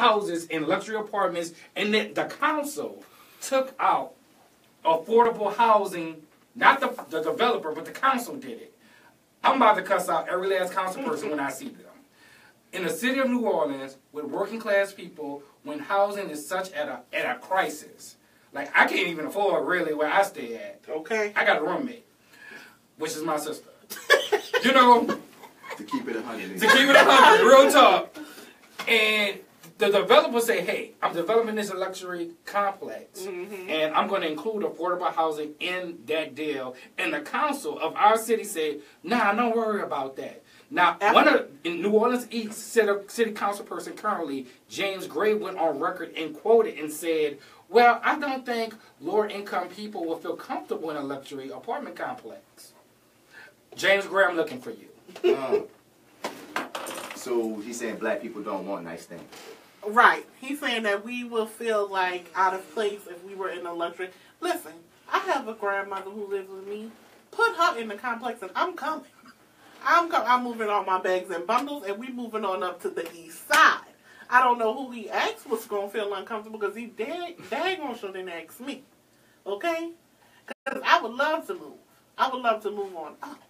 houses and luxury apartments, and that the council took out affordable housing. Not the, the developer, but the council did it. I'm about to cuss out every last council person when I see them. In the city of New Orleans, with working class people, when housing is such at a at a crisis, like I can't even afford really where I stay at. Okay. I got a roommate, which is my sister. you know, To keep it a hundred. to keep it a hundred, real talk. And the developer say, "Hey, I'm developing this luxury complex, and I'm going to include affordable housing in that deal." And the council of our city said, "Nah, don't worry about that." Now, one of in New Orleans East city, city council person currently, James Gray, went on record and quoted and said, "Well, I don't think lower income people will feel comfortable in a luxury apartment complex." James Gray, I'm looking for you. Um, so he's saying black people don't want nice things. Right. He's saying that we will feel like out of place if we were in a luxury. Listen, I have a grandmother who lives with me. Put her in the complex and I'm coming. I'm com- I'm moving all my bags and bundles and we moving on up to the east side. I don't know who he asked was going to feel uncomfortable because he dag, daggone sure didn't ask me. Okay? Because I would love to move. I would love to move on up.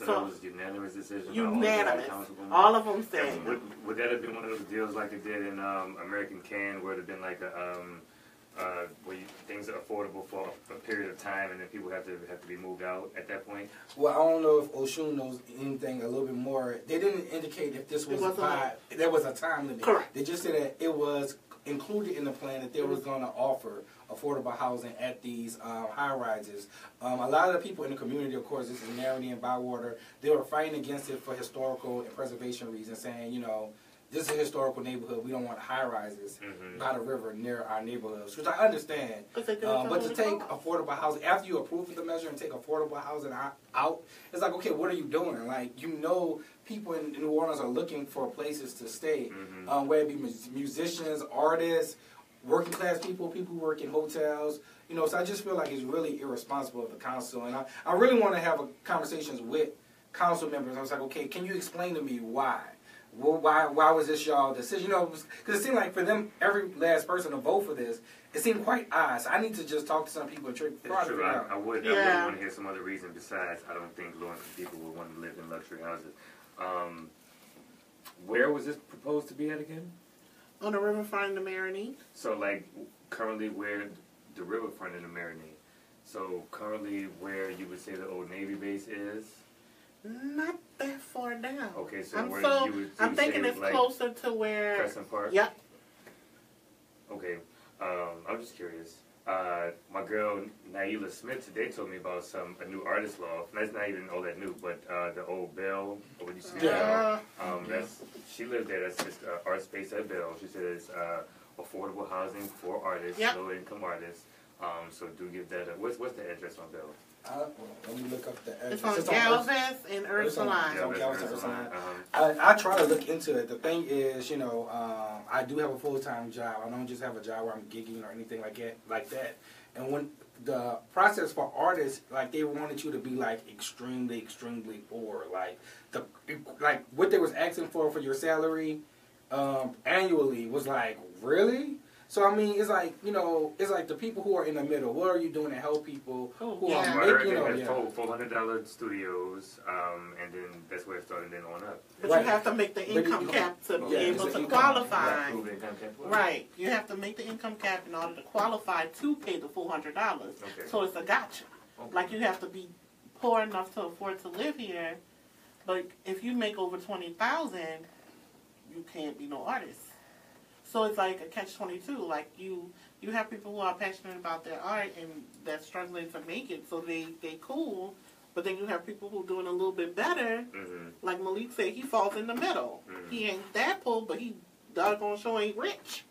So, So- that was a unanimous decision. by all Unanimous. All of them said. Would, would that have been one of those deals like they did in um, American Can, where it had been like a um, uh, where you, things are affordable for a period of time, and then people have to have to be moved out at that point? Well, I don't know if Oshun knows anything a little bit more. They didn't indicate if this was It wasn't by, there was a time limit. Correct. They just said that it was included in the plan that they was going to offer affordable housing at these um, high rises. Um, a lot of the people in the community, of course, this is Marigny and Bywater, they were fighting against it for historical and preservation reasons, saying, you know, this is a historical neighborhood. We don't want high rises Mhm. by the river near our neighborhoods, which I understand. But Um, but to take wrong. affordable housing after you approve of the measure and take affordable housing out, out, it's like okay, what are you doing? Like you know, people in New Orleans are looking for places to stay, Mhm. um, whether it be musicians, artists, working class people, people who work in hotels. You know, so I just feel like it's really irresponsible of the council, and I, I really want to have a, conversations with council members. I was like, okay, can you explain to me why? Well, why why was this y'all decision? You know, because it seemed like for them, every last person to vote for this, it seemed quite odd. So I need to just talk to some people and try try It's to true. figure I, out. I would. I Yeah. would want to hear some other reason besides. I don't think low income people would want to live in luxury houses. Um, where was this proposed to be at again? On the riverfront in the Marigny. So, like, currently where the riverfront in the Marigny. So, currently where you would say the old Navy base is. Not that far down. Okay, so I'm where so you would, you I'm thinking it's like closer to where. Crescent Park. Yep. Okay, um, I'm just curious. Uh, my girl Naila Smith today told me about some a new artist law. That's not even all that new, but uh, the old Bell. Or what you see? Yeah. Um, that's she lived there. That's just uh, art space at Bell. She said it's uh, affordable housing for artists, Yep. low income artists. Um, so do give that. A, what's what's the address on Bell? Uh, well, let me look up the it's on Earth- Galvez and Ursuline. Yeah. that's Galveston, that's Ursuline. uh-huh. I, I try to look into it. The thing is, you know, um, I do have a full time job. I don't just have a job where I'm gigging or anything like that. Like that. And when the process for artists, like they wanted you to be like extremely, extremely poor. Like the like what they was asking for for your salary um, annually was like really. So I mean, it's like you know, it's like the people who are in the middle. What are you doing to help people Oh, who yeah. are I making, heard you know, they had yeah. four four hundred dollar studios, um, and then that's where it started. Then on up. But Right. you have to make the But you- income cap to be Yeah, able to an income. qualify. Prove income cap. Right. You have to make the income cap in order to qualify to pay the four hundred dollars. Okay. So it's a gotcha. Okay. Like you have to be poor enough to afford to live here, but if you make over twenty thousand, you can't be no artist. So it's like a catch twenty two. Like you, you have people who are passionate about their art and they're struggling to make it, so they they cool. But then you have people who are doing a little bit better. Mm-hmm. Like Malik said, he falls in the middle. Mhm. He ain't that poor, but he doggone sure ain't rich.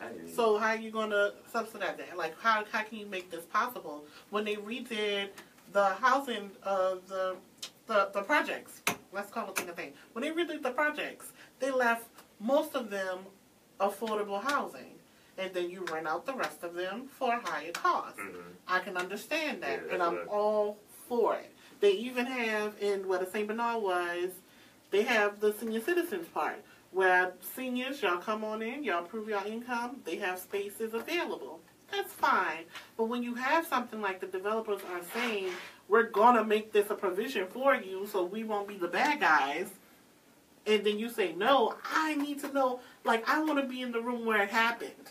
I hear you. So how are you gonna subsidize that? Like how how can you make this possible when they redid the housing of the the the projects? Let's call it thing a thing. When they redid the projects, they left most of them affordable housing, and then you rent out the rest of them for a higher cost. Mhm. I can understand that, Yeah, and I'm I- all for it. They even have in where the Saint Bernard was, they have the senior citizens part where seniors, y'all come on in, y'all prove your income, they have spaces available. That's fine. But when you have something like the developers are saying, we're gonna make this a provision for you so we won't be the bad guys, and then you say, no, I need to know, like, I wanna be in the room where it happened.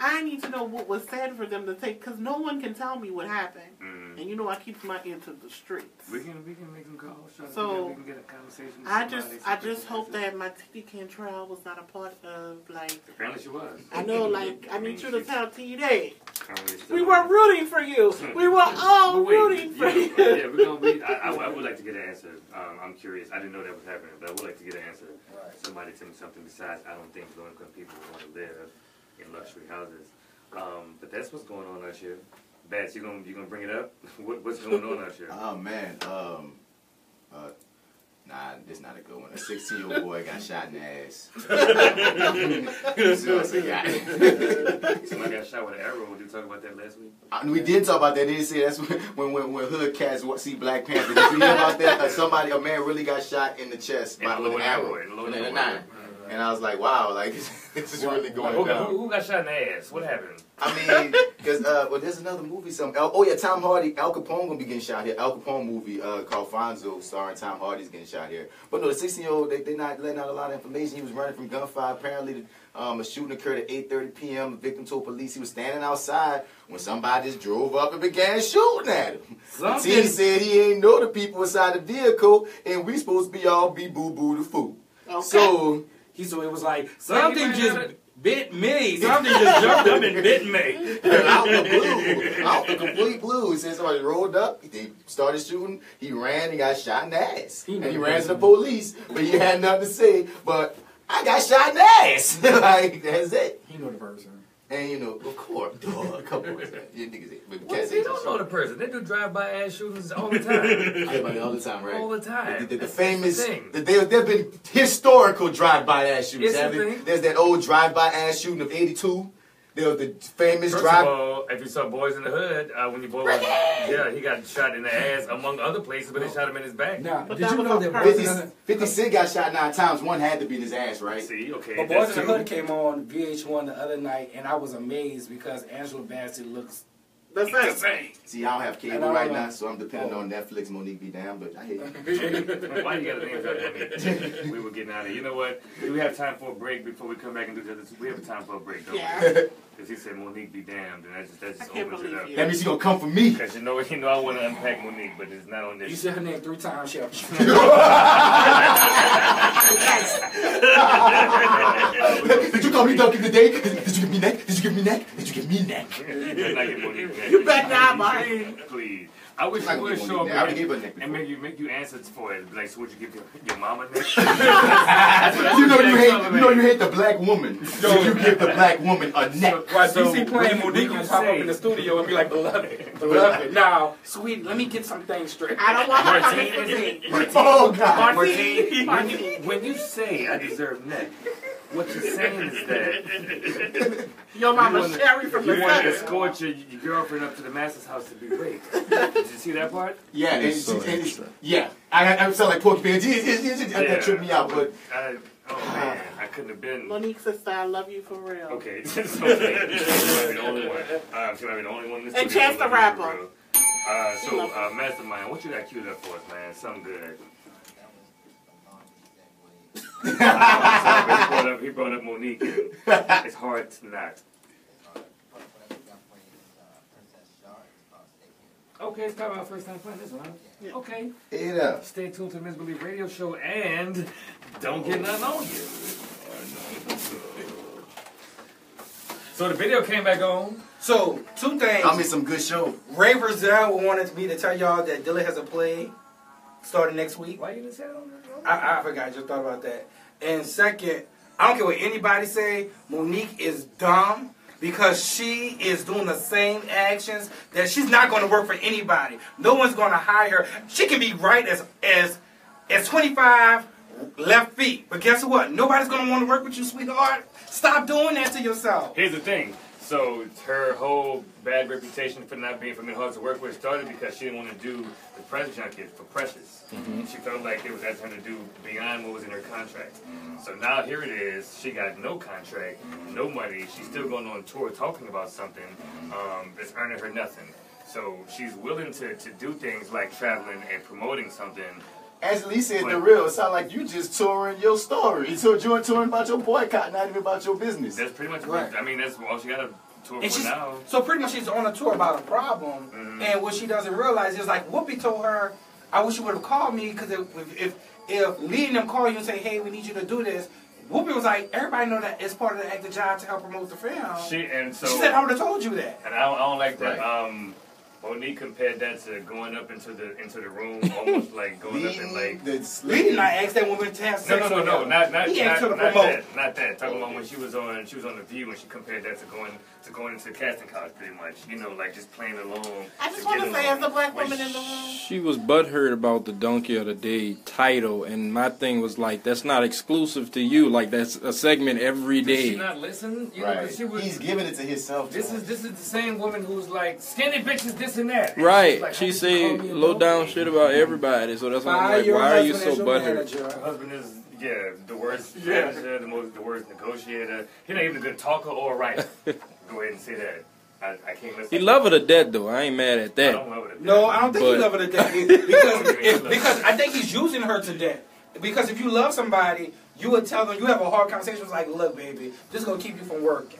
I need to know what was said for them to take, because no one can tell me what happened. Mm. And you know I keep my ear to the streets. We can we can make some calls. Try So, figure out we can get a conversation. with I just I just hope that my Titty Cantrell was not a part of like Apparently she was. I know like I need you to she's tell T Day. We were rooting for you. We were all wait, rooting for you. yeah, we're gonna be. I, I, I would like to get an answer. Um, I'm curious. I didn't know that was happening, but I would like to get an answer. Somebody tell me something besides I don't think low income people want to live in luxury houses. Um, but that's what's going on out here. Bats, you gonna you gonna bring it up? What, what's going on out here? Oh man, um, uh, nah, this not a good one. A 16 year old boy got shot in the ass. so, so, yeah. Somebody got shot with an arrow. Did you talk about that last week? Uh, we did talk about that. They did say that's when when when, when hood cats see Black Panther. Did you hear about that? Uh, somebody, a man, really got shot in the chest In by, the with an lower arrow. nine, in the lower And then a nine. nine. And I was like, wow, like this is really going Who, down. who, who got shot in the ass? What happened? I mean, because uh, well, there's another movie. Some oh, oh yeah, Tom Hardy, Al Capone gonna be getting shot here. Al Capone movie uh, called Fonzo, starring Tom Hardy's getting shot here. But no, the 16 year old they they not letting out a lot of information. He was running from gunfire. Apparently, um, a shooting occurred at 8:30 p.m. The victim told police he was standing outside when somebody just drove up and began shooting at him. Something- The T said he ain't know the people inside the vehicle, and we supposed to be all be boo boo the fool. Okay. So He so it was like something just bit me. Something just jumped up and bit me. out the blue, out the complete blue. He said somebody rolled up, they started shooting, he ran, and got shot in the ass. He and he ran to the police, but he had nothing to say. But I got shot in the ass. like, that's it. He know the person. And you know, of course, duh, come on, man. You niggas, but cats if don't know the person? They do drive-by ass shootings all the time. I hear about it all the time, right? all the time. The, the, the famous, the, there there have been historical drive-by ass shootings. It's a thing. There's that old drive-by ass shooting of '82. There was the famous First drive. of all, if you saw Boys in the Hood, uh, when your boy was, yeah, he got shot in the ass among other places, but they shot him in his back. Now, But did that you know that purpose. Boys in 50, the 50 Cent got shot nine times. One had to be in his ass, right? See, okay, But Boys in the. Hood came on VH1 the other night, and I was amazed because Angela Bassett looks That's the same. See, I don't have cable right don't know. now, so I'm depending on Netflix. Monique be down, but I hear you. Why you got to name that one? We were getting out of here. You know what? Do we have time for a break before we come back and do this? We have time for a break, don't Yeah. we? Because he said Monique be damned, and that just, that just opens it up. you. That means you gonna come for me. Because you know, you know, I want to unpack Monique, but it's not on this. You said her name three times, Chef. Did you call me Duncan today? Did you give me neck? Did you give me neck? Did you give me neck? You better not get Monique neck. You bet not, man. Please. I wish I you would give show up Monique neck. I already gave her neck and make you make you answer for it. Like, so would you give your, your mama neck? You know you hate. You know you hate the black woman. So you give the black woman a neck. Why So, DC playing what Monique you will pop up in the studio and be like, beloved, beloved. Now, sweet, let me get some things straight. I don't want her Martine, to Martine, Oh God. Martine, Martine. when you, when you say I deserve neck, what you're saying is that Your mama You wanna- Sherry from the you want to escort your, your girlfriend up to the master's house to be raped. Did you see that part? Yeah, and, so and- extra. yeah. I, I sound like Porky Pig. That, that, that tripped me out, but I, oh man, I couldn't have been. Monique sister, I love you for real. Okay, it's okay. She might be the only one. Uh, she might be the only one in the And Chance the who loves Rapper. Uh, so, uh, Mastermind, what you got queued up for us, man? Something good. He, brought up, he brought up Monique, and it's hard to not. Okay, it's probably our first time playing this one. Yeah. Okay, it up. stay tuned to MisBelief Radio Show and don't get nothing on you. So the video came back on. So, two things. I mean, some good show. Ray Brazil wanted me to tell y'all that Dilly has a play starting next week. Why you didn't say that on the I, I forgot, I just thought about that. And second, I don't care what anybody say, Monique is dumb because she is doing the same actions that she's not going to work for anybody. No one's going to hire her. She can be right as as as 25 left feet, but guess what? Nobody's going to want to work with you, sweetheart. Stop doing that to yourself. Here's the thing. So her whole bad reputation for not being from hard to work with started because she didn't want to do the press junket for Precious. She felt like it was asking her to do beyond what was in her contract. So now here it is. She got no contract, no money. She's still going on tour talking about something um, that's earning her nothing. So she's willing to, to do things like traveling and promoting something. As Lee said, the real, it sound like you just touring your story. So you're touring about your boycott, not even about your business. That's pretty much Right. what I mean. That's all she got to tour And for now. so pretty much she's on a tour about a problem, Mhm. and what she doesn't realize is like Whoopi told her, "I wish you would have called me because if, if if Lee and them call you and say, hey, we need you to do this," Whoopi was like, "Everybody know that it's part of the actor job to help promote the film." She and so she said, "I would have told you that." And I don't, I don't like that. Right. Um, Monique compared that to going up into the into the room, almost like going up and like. the Lee slave. did not ask that woman to have No, sex no, no, with no, him. not not He not, asked not that, not that. Talking about when she was on she was on the View and she compared that to going to going into the casting couch, pretty much. You know, like just playing alone. I just want to say, along. as a black woman in the she- room, She was butthurt about the Donkey of the Day title, and my thing was like, that's not exclusive to you. Like that's a segment every day. Did she not listen? You know, she was. He's giving it to himself. This is this is the same woman who's like skinny bitches, this and that. Right. she's like, She how say did you call me a low down donkey? shit about everybody. So that's why I'm like, why are you so as your butthurt? Her husband is yeah the worst Yeah. manager, the most the worst negotiator. He not even a good talker or writer. Go ahead and say that. I, I can't listen. He love her to death though. I ain't mad at I that. don't love it. No, I don't think he love her to death because if, because I think he's using her to death. Because if you love somebody, you would tell them you have a hard conversation. It's like, look, baby, this is gonna keep you from working.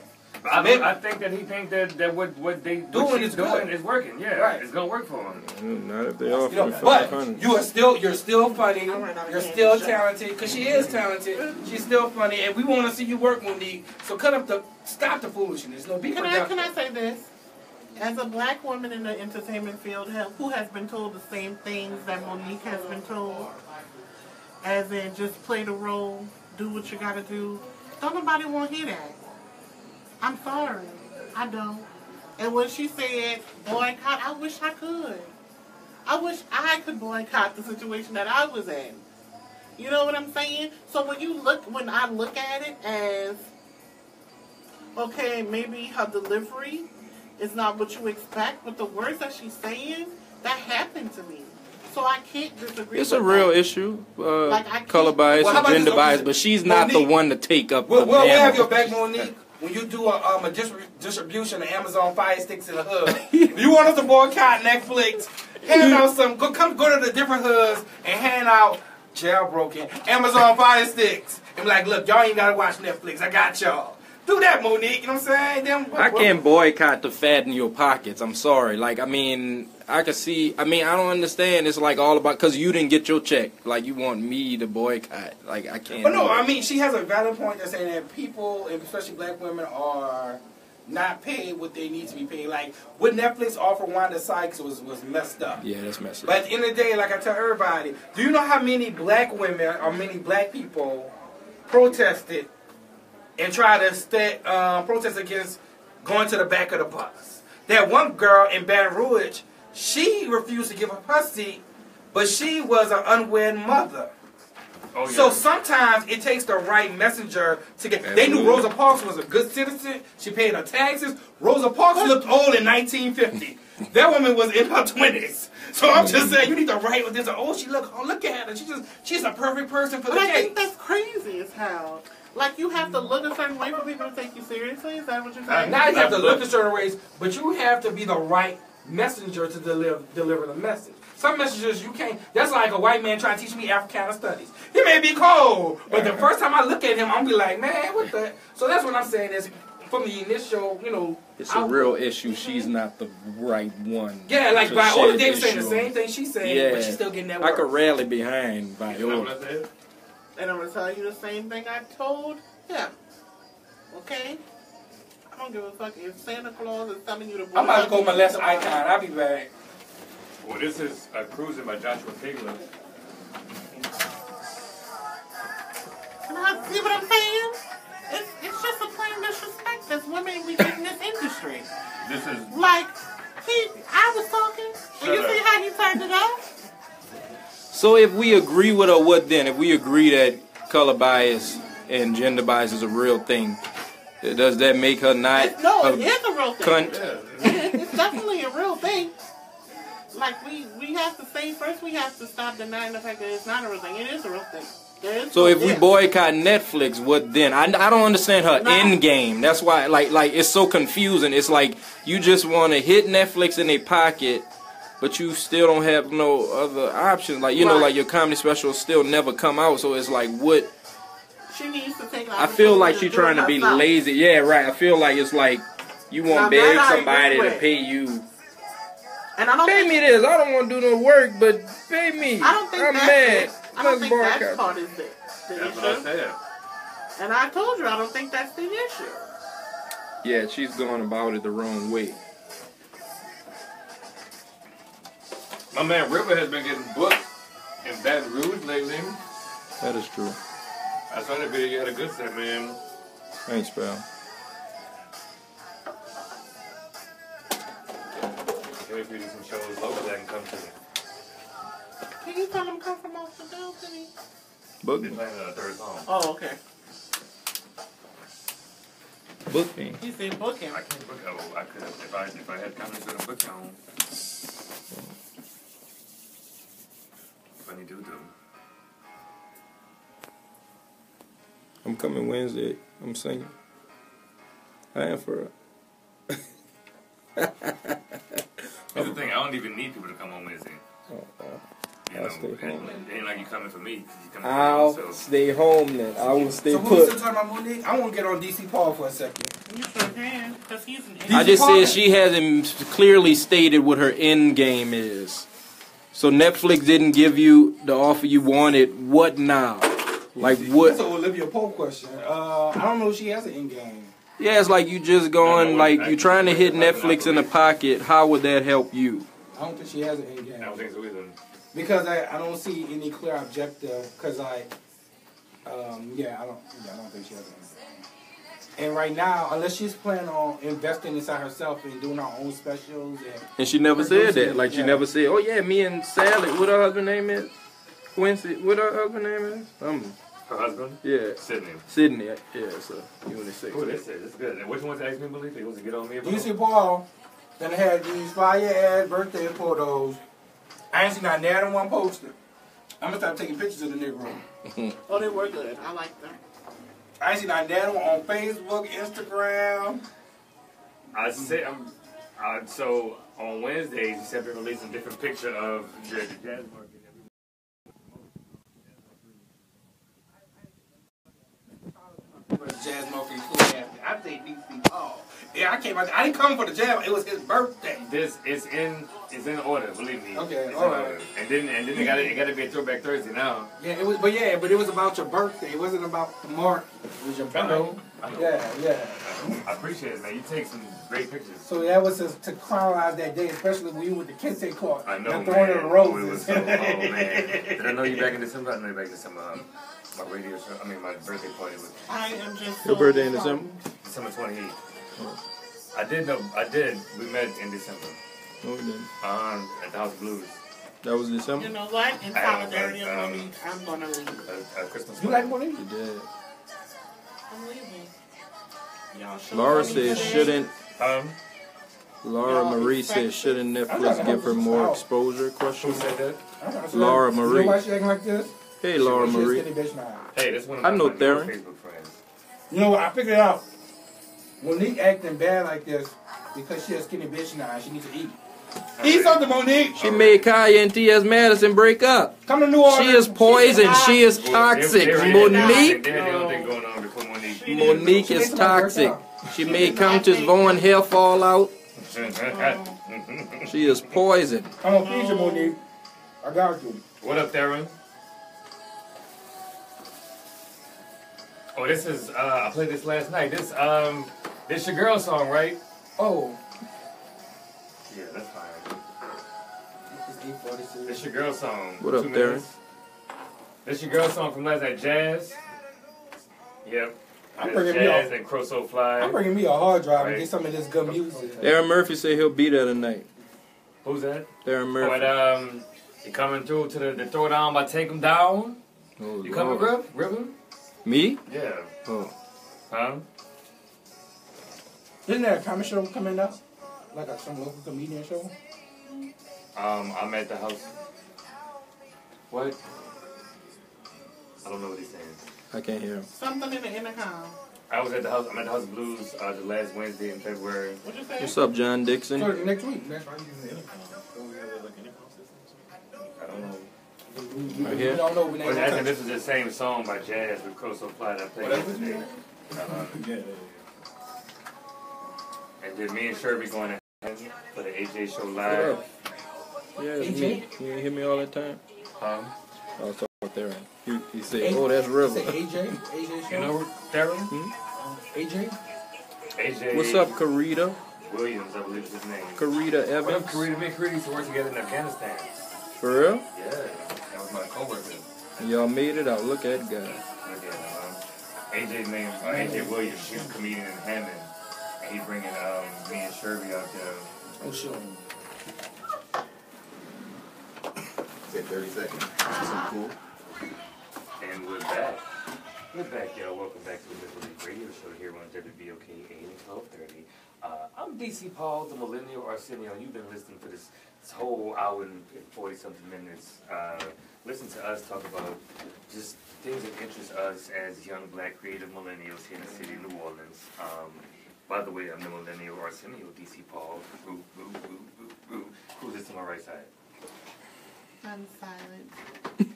I, Maybe- I think that he think that, that what what they Doing what she's is doing good. is working. Yeah, Right. it's gonna work for him. Mm, Not if they You offer know, but you are still you're still funny. I'm right out of You're still talented because she is talented. She's still funny, and we want to see you work, Monique. So cut up the stop the foolishness. No, be Can I can I say this? As a black woman in the entertainment field, who has been told the same things that Monique has been told, as in just play the role, do what you gotta do. Don't nobody want to hear that. I'm sorry, I don't. And when she said boycott, I wish I could. I wish I could boycott the situation that I was in. You know what I'm saying? So when you look, when I look at it as okay, maybe her delivery is not what you expect, but the words that she's saying, that happened to me. So I can't disagree. It's with a real that. issue, uh, Like, color bias Well, and gender bias, but she's not the one to take up We'll, the we'll, we'll have your back, Monique. When you do a, um, a dis- distribution of Amazon Fire Sticks in the hood, If you want us to boycott Netflix? Hand out some. Go come go to the different hoods and hand out jailbroken Amazon Fire Sticks. And be like, look, y'all ain't gotta watch Netflix. I got y'all. Do that, Monique. You know what I'm saying? Then, I can't boycott the fat in your pockets. I'm sorry. Like, I mean, I can see. I mean, I don't understand. It's like all about because you didn't get your check. Like, you want me to boycott. Like, I can't. But no. I mean, she has a valid point to saying that people, especially black women, are not paid what they need to be paid. Like, what Netflix offered Wanda Sykes was, was messed up. Yeah, that's messed up. But at the end of the day, like I tell everybody, do you know how many black women or many black people protested and tried to stay, uh, protest against going to the back of the bus? That one girl in Baton Rouge, she refused to give up her seat, but she was an unwed mother. Oh yeah. So sometimes it takes the right messenger to get. They knew Rosa Parks was a good citizen. She paid her taxes. Rosa Parks looked old in 1950. That woman was in her 20s. So I'm just saying, you need to write with this. Oh, she look. Oh, look at her. She just. She's a perfect person for But the I case. think that's crazy as hell. Like you have to look a certain way for people to take you seriously. Is that what you're saying? Now you have to look a certain ways, but you have to be the right messenger to deliver deliver the message. Some messages you can't. That's like a white man trying to teach me Africana studies. He may be cold, but the first time I look at him, I'm be like, man, what the? So that's what I'm saying is from the initial, you know. It's a real issue. She's not the right one. Yeah, like to Viola shed Davis saying the same thing she's saying, Yeah, but she's still getting that Work. I could rally behind You know what Viola. I said? And I'm gonna tell you the same thing I told him. Okay? I don't give a fuck if Santa Claus is telling you to. I'm about to go molest Come icon. I'll be back. Well, this is uh, Cruising by Joshua Pigler. And I, see what I'm saying? It's, it's just a plain disrespect as women we get in this industry. This is Like, he, I was talking, and you up. see how he turned it off? So if we agree with her, what then? If we agree that color bias and gender bias is a real thing, Does that make her not? It's, no, a it is a real thing. cunt? Yeah. it's definitely a real thing. Like we we have to say first, we have to stop denying the fact that it's not a real thing. It is a real thing. So if we boycott Netflix, what then? I, I don't understand her Nah. end game. That's why, like, like it's so confusing. It's like you just want to hit Netflix in their pocket, but you still don't have no other options. Like you know, like your comedy specials still never come out. So it's like, what? She needs to take. I feel like she's she's trying to be lazy. Yeah, right. I feel like it's like you Now want that beg somebody to pay you. And I don't Pay think, me this. I don't want to do no work, but pay me. I don't think I'm that's mad. it. I don't think that boycott. part is it. The That's what I issue. said. And I told you I don't think that's the issue. Yeah, she's going about it the wrong way. My man River has been getting booked in Baton Rouge lately. That is true. I saw that video. You had a good set, man. Thanks, pal. Maybe if we do some shows local that can come to me. Can you tell them come from off the balcony? Book They're me. playing a third song. Oh, okay. Book me. He said book him. I can't book. Oh, I could have if I if I had comments on a book on. Funny do do. I'm coming Wednesday. I'm singing. I am for real. Here's the thing. I don't even need people to come on Wednesday. Oh, oh. You I'll know, stay it, home. it ain't like you coming for me. You coming I'll yourself. stay home then. I will stay So who was put. talking about Monique? I want to get on DC Paul for a second. You sure can, because he's an I just Paul- said she hasn't clearly stated what her end game is. So Netflix didn't give you the offer you wanted. What now? Like what? That's what? an Olivia Pope question. Uh, I don't know if she has an in game. Yeah, it's like you just going like you trying to hit Netflix in the pocket. How would that help you? I don't think she has an in game. I don't think so either. Because I, I don't see any clear objective. Because I, um, yeah, I don't, yeah, I don't think she has an in game. And right now, unless she's planning on investing inside herself and doing her own specials, and And she never said that. Like she never said, "Oh yeah, me and Sally." What her husband name is? Quincy. What her husband name is? Um, Her husband, yeah, Sidney. Sidney. Yeah, so unisex. Oh, this is this good. And which one's asked me, believe he wants to get on me about? DC Paul then had these fire ass birthday photos. I ain't seen not none of one posted. I'm gonna start taking pictures of the nigga. Oh, they were good. I like them. I ain't seen not none of them on Facebook, Instagram. I said, I'm. Uh, so on Wednesdays, you said they're releasing a different picture of the, the jazz market. Jazz Market included I say DC Paul. Yeah, I came out. I didn't come for the jam. It was his birthday. This is in it's in order, believe me. Okay, it's alright. And then and then it got it got to be a throwback Thursday now. Yeah, it was. But yeah, but it was about your birthday. It wasn't about the mark. It was your I birthday. know. I know. Yeah, yeah. I appreciate it, man. You take some great pictures. So that was to, to chronologize that day, especially when you with the Kente court. I know, and man. throwing in the Oh, it was roses. so, oh, man. Did I know you back in December? I know you back in December. Um, my radio show, I mean, my birthday party was I am just. Your so birthday in sorry. December? December 28th. I did know, I did. We met in December No, we didn't. um, at the House of Blues. That was December. You know what? In I have, solidarity of um, Monique, I'm gonna leave. Uh, uh, Christmas. you like Monique? You did. I'm leaving. Y'all Laura Monique said, shouldn't. Um, Laura Y'all Marie expect- said, shouldn't I'm Netflix give her more you. exposure? Question. who said that? I'm not sure. Laura You Marie. know why she acting like this? Hey, Laura She a Marie. bitch now. Hey, this one of I my know my Theron. You know what? I figured out. Monique acting bad like this because she a skinny bitch now. and She needs to eat. Eat something, Monique. She made Kaya and T.S. Madison break up. Come to New Orleans. She is poison. She is toxic. Monique. They had their own thing going on before Monique. Monique She is made somebody work toxic. out. She made Countess Vaughn hair fall out. She is poison. I'm gonna feed you, Monique. I got you. what up, Theron? Oh, this is. Uh, I played this last night. This um, this your girl song, right? Oh, Yeah, that's fine. it's eight forty-six. This your girl song. What up, Two Theron? This your girl song from last night, Jazz. Yep. I'm That's bringing me Jazz a, and Crow So Fly. I'm bringing me a hard drive Right. and get some of this good music. Aaron Murphy said he'll be there tonight. Who's that? Aaron Murphy. and Murphy. um, you coming through to the, the throwdown by Take 'em Down? Oh, You coming, Lord. Rip? River? Me? Yeah. Oh. Huh? Isn't there a comedy show coming up? Like a, some local comedian show? Um, I'm at the house. What? I don't know what he's saying. I can't hear him. Something in the intercom. I was at the house. I'm at the House of Blues uh, the last Wednesday in February. What you say? What's up, John Dixon? So next week. Next Why are you using the intercom? Don't we have like an intercom system? I don't know. We, we, Right we don't know. We But ain't actually, this is the same song by Jazz with Crow So Fly that I played Whatever. yesterday. Uh, Yeah, yeah, and then me and Sherby going to for the AJ show live. up? Yeah, it's me. You ain't hear me all that time? Um, I was talking about there. He, he said, A- oh, that's Say River. AJ. AJ show. you know Theron? Darren? AJ. AJ. What's up, Karita? Williams, I believe is his name. Karita What up, Evans? Karita? Me and Karita used to work together in Afghanistan. For real? Yeah, that my coworker. Y'all made it out. Look at God. Look at. Um, AJ's name, uh, AJ Williams. He's a comedian in Hammond. And he bringing um, me and Sherby out there. Oh sure. Say 30 seconds. Some cool. And we're back. We're back, y'all. Welcome back to the Middle League Radio Show here on WBOK AM 1230. Uh, I'm DC Paul, the Millennial Arsenio. You've been listening for this, this whole hour and 40 something minutes. Uh, listen to us talk about just things that interest us as young black creative millennials here in the city of New Orleans. Um, by the way, I'm the Millennial Arsenio, DC Paul. Woo, woo, woo, woo, woo. Who's this to my right side? I'm silent.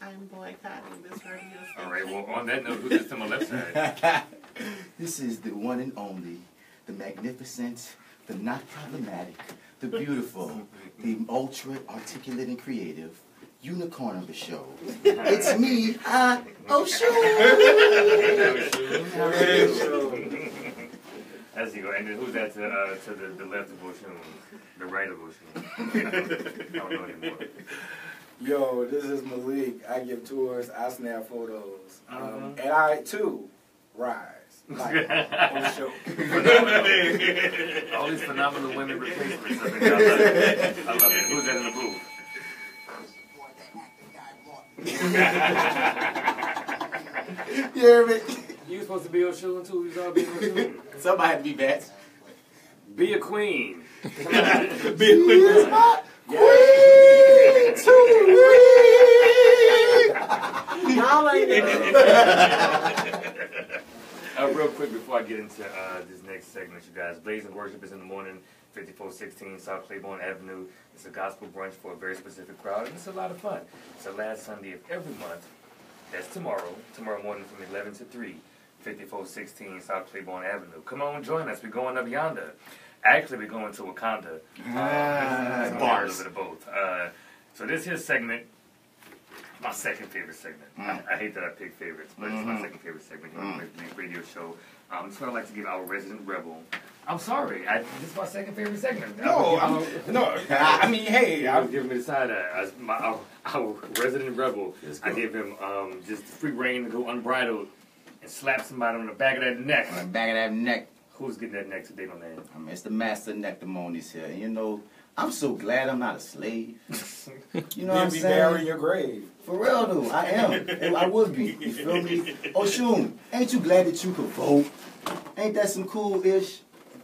I'm boycotting this radio station. All right, well, on that note, who's this to my left side? this is the one and only, the magnificent, the not problematic, the beautiful, the ultra articulate and creative unicorn of the show. It's me, uh, oh As you go, and then who's that to, uh, to the, the left of Oshun, the right of Oshun? I don't know anymore. Yo, this is Malik. I give tours. I snap photos. Um, Mhm. And I too rise. Like on show. All these phenomenal women replacements. I, mean, I love it. I love it. Who's that in the booth? You hear me? You were supposed to be Oshun too. You was all being Oshun. Somebody had to be bad. Be a queen. Here's my queen to Y'all ain't Uh, real quick before I get into uh, this next segment, you guys, Blazing Worship is in the morning, 5416 South Claiborne Avenue. It's a gospel brunch for a very specific crowd, and it's a lot of fun. It's the last Sunday of every month. That's tomorrow, tomorrow morning from 11 to 3, 5416 South Claiborne Avenue. Come on, join us. We're going up yonder. Actually, we're going to Wakanda. Ah, It's gonna a little bit of both. Uh, so this here segment, my second favorite segment. I, I hate that I pick favorites, but it's my Mhm. second favorite segment here on Mm. the Radio Show. Um, this is what I like to give our resident rebel. I'm sorry, I, this is my second favorite segment. No, I'm, I'm, no. I, I mean, hey, I I, was giving me the side eye. As my, our, our resident rebel, Let's I give him um, just free reign to go unbridled and slap somebody on the back of that neck. On the back of that neck. Who's getting that neck today, my man? I mean, it's the master nectamonies here. And you know, I'm so glad I'm not a slave. You know what I'm saying? you'll be buried in your grave. For real though, I am. I would be. You feel me? Oh, Shun, ain't you glad that you could vote? Ain't that some cool ish?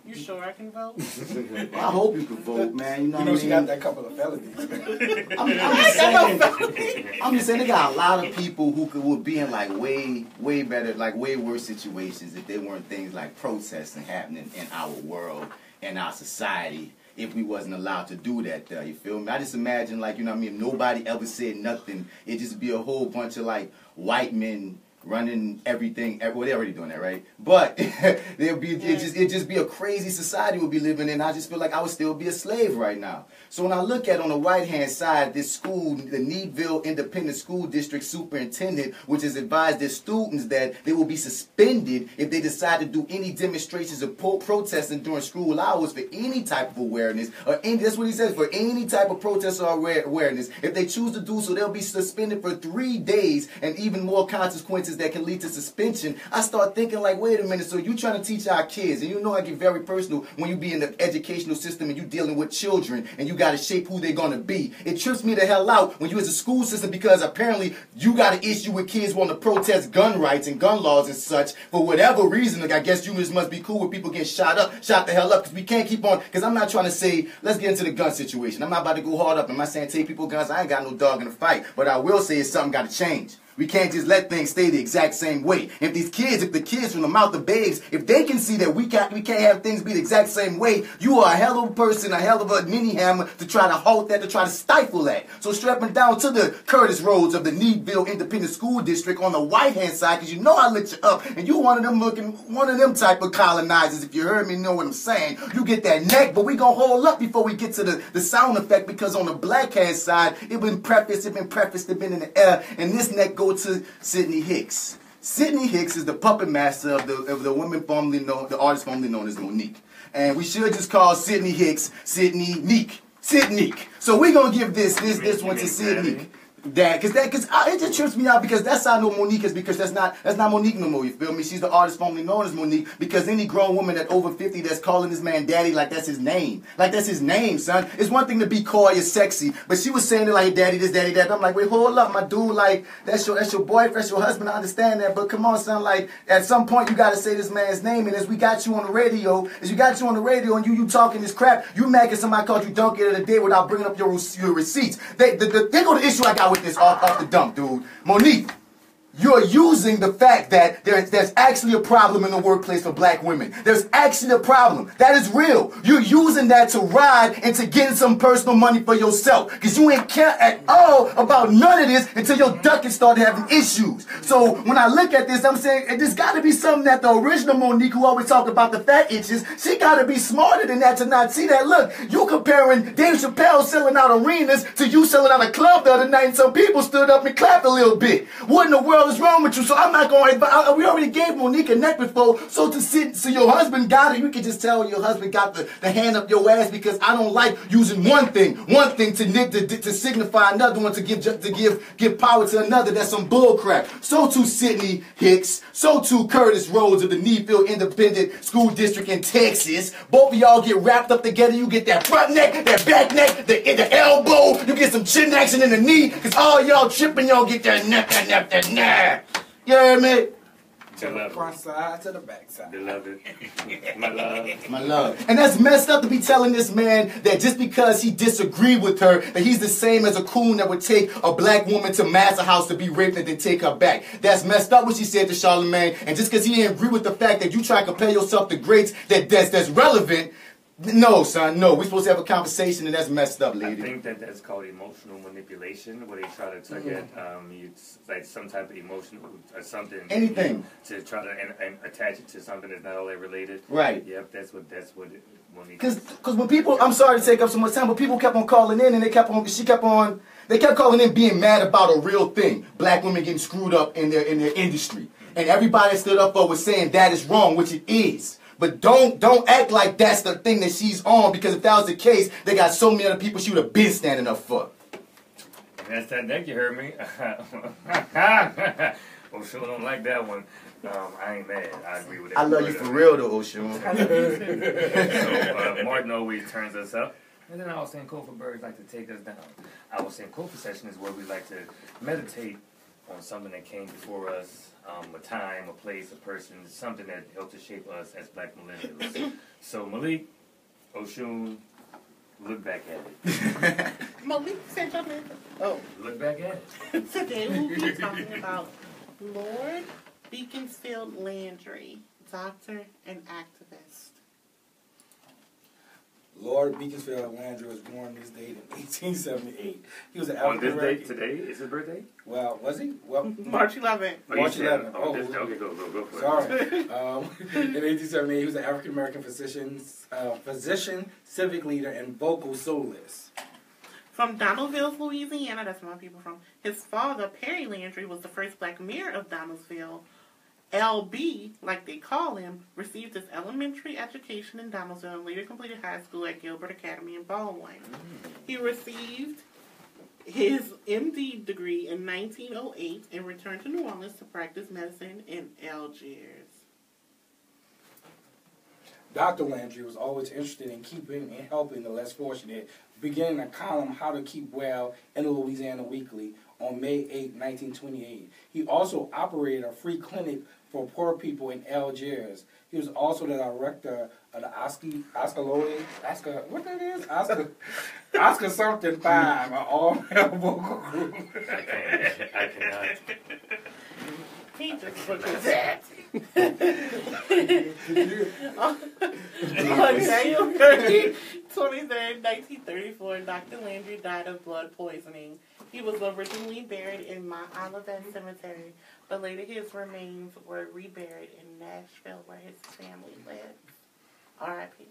You sure I can vote? I hope you can vote, man. You know You what know I she mean? got that couple of felonies. I'm, I'm just saying. I'm just saying they got a lot of people who could would be in like way, way better, like way worse situations if there weren't things like protesting happening in our world and our society. If we wasn't allowed to do that, though, you feel me? I just imagine like you know what I mean. If nobody ever said nothing. it'd just be a whole bunch of like white men running everything. eh, Well, they're already doing that, right? But there'll be it just it just be a crazy society we'll be living in. I just feel like I would still be a slave right now. So when I look at on the right hand side, this school, the Needville Independent School District Superintendent, which has advised their students that they will be suspended if they decide to do any demonstrations or pro- protesting during school hours for any type of awareness or any. That's what he says for any type of protest or aware- awareness. If they choose to do so, they'll be suspended for three days and even more consequences that can lead to suspension, I start thinking like, wait a minute, so you trying to teach our kids, and you know I get very personal when you be in the educational system and you dealing with children and you got to shape who they're gonna be. It trips me the hell out when you as a school system because apparently you got an issue with kids wanting to protest gun rights and gun laws and such for whatever reason. Like I guess you just must be cool with people getting shot up, shot the hell up because we can't keep on. Because I'm not trying to say let's get into the gun situation. I'm not about to go hard up. Am I saying take people guns? I ain't got no dog in the fight. But I will say something got to change. We can't just let things stay the exact same way. If these kids, if the kids from the mouth of babes, if they can see that we can't, we can't have things be the exact same way, you are a hell of a person, a hell of a mini hammer to try to halt that, to try to stifle that. So strapping down to the Curtis Rhodes of the Needville Independent School District on the right hand side, because you know I lit you up, and you one of them looking, one of them type of colonizers. If you heard me, know what I'm saying. You get that neck, but we gonna hold up before we get to the, the sound effect, because on the black hand side, it been prefaced, it been prefaced, it been in the air, and this neck go to Sidney Hicks. Sidney Hicks is the puppet master of the of the woman formerly known, the artist formerly known as Monique. And we should just call Sidney Hicks Sidney Neek. Sidney. So we're gonna give this this this one to Sidney. That, cause that, cause uh, it just trips me out because that's how I know Monique is because that's not that's not Monique no more. You feel me? She's the artist formerly known as Monique because any grown woman that over fifty that's calling this man daddy like that's his name, like that's his name, son. It's one thing to be coy and sexy, but she was saying it like daddy this, daddy that. I'm like, wait, hold up, my dude. Like that's your that's your boyfriend, that's your husband. I understand that, but come on, son. Like at some point you gotta say this man's name. And as we got you on the radio, as you got you on the radio and you you talking this crap, you mad cause somebody called you donkey of the day without bringing up your your receipts. They the, the, they go the issue I got with this off, off the dump, dude. Monique, you're using the fact that there, there's actually a problem in the workplace for black women. There's actually a problem. That is real. You're using that to ride and to get some personal money for yourself. Because you ain't care at all about none of this until your ducats started having issues. So when I look at this, I'm saying there's got to be something that the original Monique, who always talked about the fat itches, she got to be smarter than that to not see that. Look, you comparing Dave Chappelle selling out arenas to you selling out a club the other night, and some people stood up and clapped a little bit. What in the world is wrong with you? So I'm not going. to We already gave Monique a neck before. So to sit, so your husband got it. You can just tell your husband got the, the hand up your ass because I don't like using one thing, one thing to to, to, to signify another one to give to give give power to another. That's some bull crap. So to Sidney Hicks. So to Curtis Rhodes of the Needville Independent School District in Texas. Both of y'all get wrapped up together. You get that front neck, that back neck, the, the elbow. You get some chin action in the knee. Cause all y'all tripping, y'all get that neck, that neck, that neck. You hear me? Beloved. Front side to the back side. Beloved. My love. My love. And that's messed up to be telling this man that just because he disagreed with her, that he's the same as a coon that would take a black woman to Master House to be raped and then take her back. That's messed up what she said to Charlemagne. And just because he didn't agree with the fact that you try to compare yourself to greats that that's, that's relevant, no, son, no. We're supposed to have a conversation and that's messed up, lady. I think that that's called emotional manipulation, where they try to target um, you, like some type of emotional or something. Anything. to try to and, and attach it to something that's not all that related. Right. Yep, that's what that's what. Because cause when people, I'm sorry to take up so much time, but people kept on calling in and they kept on, she kept on, they kept calling in being mad about a real thing. Black women getting screwed up in their, in their industry. And everybody stood up for was saying that is wrong, which it is. But don't don't act like that's the thing that she's on because if that was the case, they got so many other people she would have been standing up for. That's that neck, you heard me. oh, sure don't like that one. Um, I ain't mad. I agree with that. I love you for real though, Oshun. so uh, Martin always turns us up. And then I was saying Kofa Birds like to take us down. I was saying Kofa session is where we like to meditate on something that came before us, um, a time, a place, a person, something that helped to shape us as black millennials. so Malik, Oshun, look back at it. Malik said something. Oh, Look back at it. today we'll be talking about Lord Beaconsfield Landry, doctor and activist. Lord Beaconsfield Landry was born this date in 1878. He was an On this African date today is his birthday. Well, was he? Well, March 11th. Oh, March said- 11. Oh, Oh, this, okay, go go go for it. Sorry. Um, in 1878, he was an African American physician, uh, physician, civic leader, and vocal soloist. From Donaldsville, Louisiana, that's where my people from. His father, Perry Landry, was the first black mayor of Donaldsville. LB, like they call him, received his elementary education in Donaldsville and later completed high school at Gilbert Academy in Baldwin. He received his MD degree in 1908 and returned to New Orleans to practice medicine in Algiers. Dr. Landry was always interested in keeping and helping the less fortunate, beginning a column, How to Keep Well, in the Louisiana Weekly on May 8, 1928. He also operated a free clinic for poor people in Algiers. He was also the director of the Oscar, Oscar Lloyd, Oscar, what that is? Oscar, Oscar something five, an all male vocal group. I can't. I cannot. He just that. On January 23rd, 1934, Dr. Landry died of blood poisoning. He was originally buried in Mount Olivet Cemetery, but later his remains were reburied in Nashville, where his family lived. R.I.P.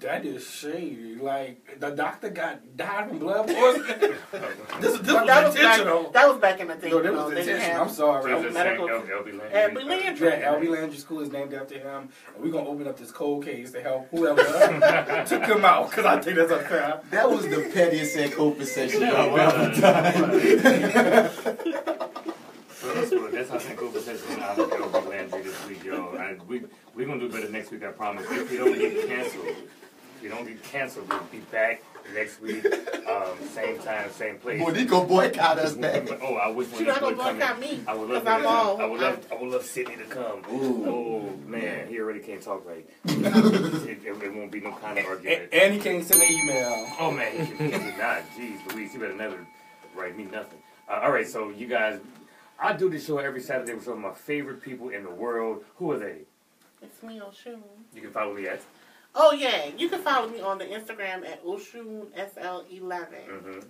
That is shady. Like the doctor got died from blood poisoning. this this was But that was intentional. back. That was back in the day. No, that was they intentional. I'm sorry. So is medical- saying L- LB Landry? L.B. Landry. Yeah, L.B. Landry School is named after him, and we're gonna open up this cold case to help whoever took him out because I think that's a unfair. That was the pettiest and copious session I've ever done. Well, that's, what, that's how Sankofa says yo. I, we, we're going to do better next week, I promise. If we don't get canceled, if we don't get canceled, we'll be back next week, um, same time, same place. Boy, they gonna boycott us back. Oh, I wish She one not would gonna come boycott in. me, I would love 'cause I'm to- all- I would love, I would love Sidney to come. Ooh. Oh man, he already can't talk right. it, it, it won't be no kind of argument. And, and he can't send an email. Oh man, he can, he can not. Jeez, Louise, you better never write me nothing. Uh, all right, so you guys, I do this show every Saturday with some of my favorite people in the world. Who are they? It's me, Oshun. You can follow me at. Oh yeah, you can follow me on the Instagram at Oshun SL11. Mm-hmm.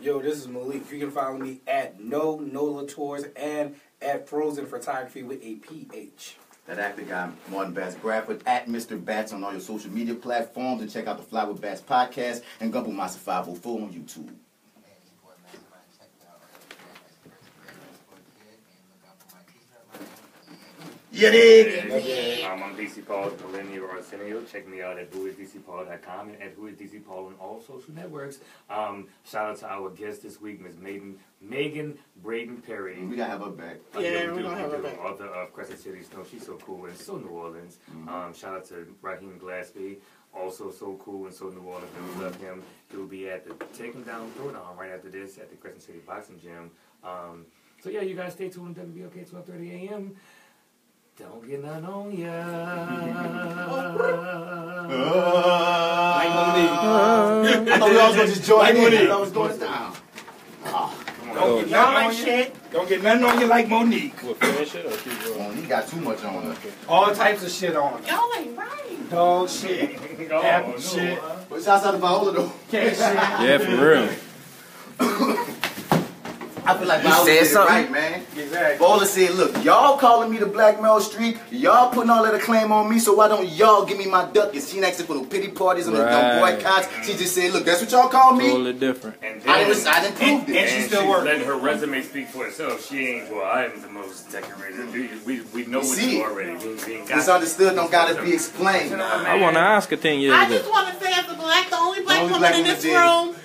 Yo, this is Malik. You can follow me at Know NOLA Tours and at Phrozen Photography with a PH. That actor guy, Martin Bats Bradford, at Mr. Bats on all your social media platforms, and check out the Fly with Bats podcast and Gumbo Massa 504 on YouTube. You dig? Um, I'm DC Paul, Millennial Arsenio. Check me out at whoisdcpaul.com and at whoisdcpaul on all social networks. Um, shout out to our guest this week, Ms. Maiden, Megan Braden Perry. We gotta have her back. Uh, Yeah, we we're do, gonna have her back. Author of Crescent City Snow. She's so cool and so New Orleans. Mm-hmm. Um, shout out to Rahim Glaspy, also so cool and so New Orleans. And we love him. He will be at the Take Him Down Throwdown right after this at the Crescent City Boxing Gym. Um, so yeah, you guys stay tuned. WBOK 12:30 a.m. Don't get none on ya. Like Monique. I thought we all was gonna just join in. I thought was going down. Ah, Don't get Y'all nothing like on you. shit? Don't get nothing on you like Monique. What, finish it or keep going? he got too much on her. All types of shit on. her. Y'all ain't right. Dog shit. Oh, Apple shit. But shouts out to Viola though. Cat shit. Yeah, for real. I feel like You Viola said did something. right, man. Exactly. Viola said, look, y'all calling me the Black Meryl Streep, y'all putting all that acclaim on me, so why don't y'all give me my ducats? She ain't asking for no pity parties or no dumb boycotts. She just said, look, that's what y'all call me. Totally different. And I then- didn't, I didn't prove And it. she And still she's working. letting her resume speak for itself. She ain't, well, I am the most decorated. We, we, we know You what see you already. We, we ain't got Misunderstood don't gotta be explained. I want to ask her 10 years I just want to say, as a black, the only black only woman black in this room,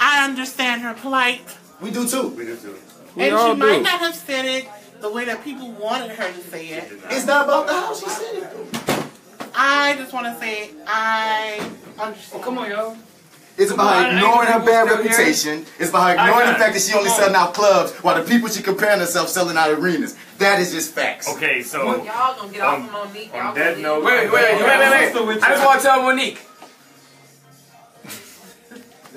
I understand her plight. We do too. We do too. We and all she might do. not have said it the way that people wanted her to say it. It's not about the house, she said it. I just want to say I oh, understand. Oh, Come on, y'all. It's about her ignoring her bad reputation. It's about ignoring the fact that she only selling out clubs while the people she comparing herself selling out arenas. That is just facts. Okay, so Y'all gonna get off On- of Monique. on Y'all that note- leave. Wait, wait, wait, wait, wait. I just want to tell Monique.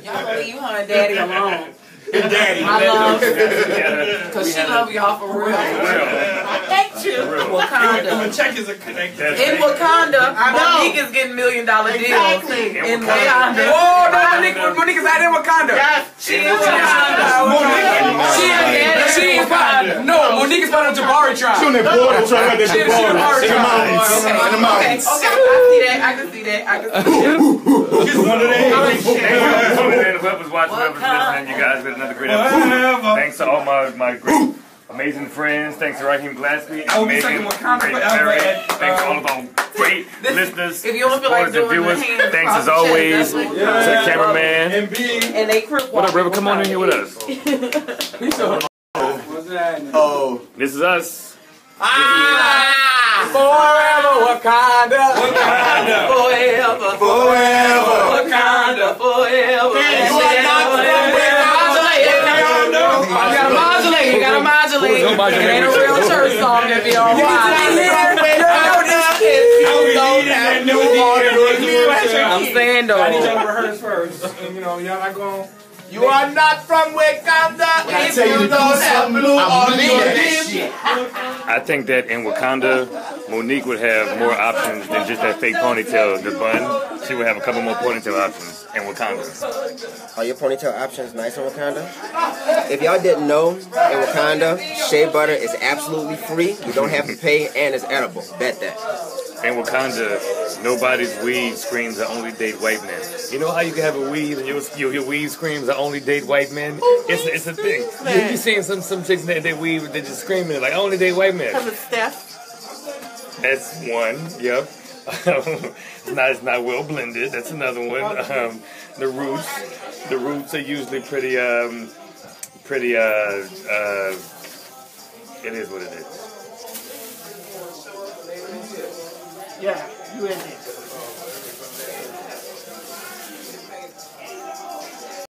Y'all gonna leave her and Daddy alone. Daddy. I love, cause she love y'all for real. real, I hate you. real. Wakanda. check is a connected. In. Wakanda, I know. Monique is getting million dollar deals. Exactly. In Wakanda. Wakanda. Oh, no, Monique, Monique is out in Wakanda. Yes. She in Wakanda. She is, she is part, no, Monique is part of Jabari tribe. She on that border trying to She, she the Jabari In the mountains. Okay, In the okay, mountains. okay, I see that. I can see that. I can see that. Just one of them. Whoever's whoever's watching, whoever's listening, you guys got another great episode. Whatever. Thanks to all my, my great, amazing friends. Thanks to Rahim Glaspy and Oh, we Megan second Wakanda Great forever Perry. and, Thanks to um, all of our great listeners, If you don't feel like supporters, and doing the viewers, thanks as always that's to what- the cameraman. And B, And they crip What up, walk River? Come on in here with us. what's that? Oh, This is us. Ah! Forever Wakanda. Forever. forever. Wakanda forever. You are not You gotta modulate. You gotta modulate. Who's gonna modulate It ain't a real church song if you don't I'm saying I need y'all though. to rehearse first. You know, y'all not going. You are not from Wakanda. I tell you to do something, I'm doing that shit. I think that in Wakanda, Monique would have more options than just that fake ponytail, the bun. She would have a couple more ponytail options in Wakanda. Are your ponytail options nice in Wakanda? If y'all didn't know, in Wakanda, shea butter is absolutely free. You don't have to pay, and it's edible. Bet that. In Wakanda, nobody's weed screams I only date white men. You know how you can have a weed and your, your, your weed screams I only date white men? It's, it's a thing. You, you seen some, some chicks that they weed, they just screaming like I only date white men. Because it's Steph. That's one. Yep. it's not. It's not well blended. That's another one. Um, the roots. The roots are usually pretty. Um, pretty. Uh, uh, it is what it is. Yeah, you in there.